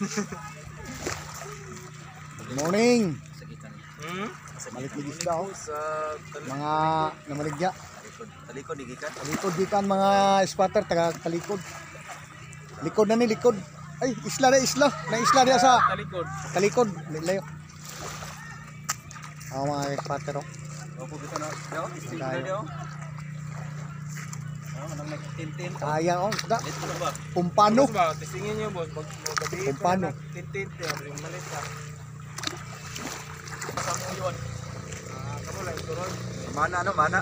Good morning. Hmm? Balik ni isda oh. Sa Mga namaligya. talikod. Talikod digikan. Talikod gikan mga spotter taga talikod. Likod na ni likod. Ay, isla na isla. Na isla diya sa Talikod. talikod. Layo. Oh, mga spotter oh. Opo kita na. Daw, isting Tayo. Na daw. Ah, manang may tintin. Kaya oh, isda. Ito na ba? Pumpano. Boss ba? Testingin niyo boss. Pag gabi Kung paano? Tintin yung malit ka. Sa mo yun. Ah, kamo lang ito ron. Mana ano, mana?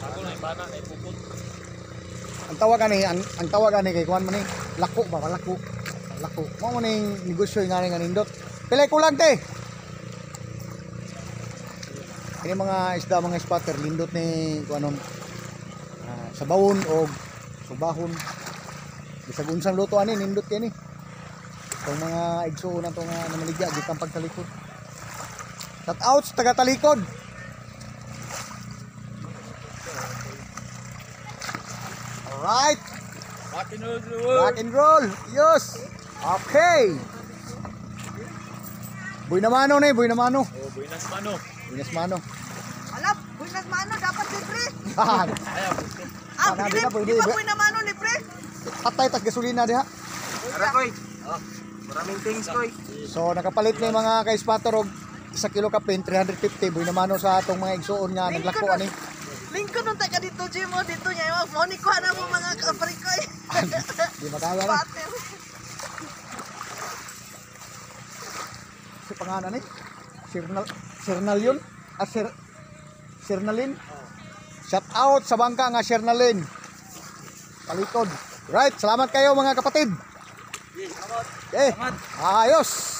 Ako na mana na ipupot. Ang tawag ani, ang, ang tawag ani kay kuan man ni lako ba lako. Lako. Mo man ning negosyo nga nga nindot. Pilay ko lang te. Ini mga isda mga spotter lindot ni kuanon ah, sa bawon o subahon. Bisag unsang luto ani nindot kay ni. Itong mga igsuon na itong uh, namaligya gikan pagtalikod. Shout out sa taga talikod. Alright. Rock and roll. Rock and roll. Yes. Okay. Boy na mano ni, boy na mano. Oh, buenas mano. Buenas mano. Alam, buinas mano dapat libre. Ayaw. Ah, di na, pwede, di ba ba? buina mano libre? Patay tas gasolina diha. Tara koy. Oh, maraming things koy. So nakapalit ni mga kay spatter og isa kilo kapin 350 boy na mano sa atong mga igsuon nga naglako ani. Lingkod nung taga dito, Jimo, dito niya. Mo ni ko na mo mga kaparikoy. Di makaya na. Pater. Si pangalan ni Sirnal Sirnal yun. Ah, Sir Sirnalin. Shout out sa bangka nga Sirnalin. Talikod. Right, salamat kayo mga kapatid. Eh, ayos.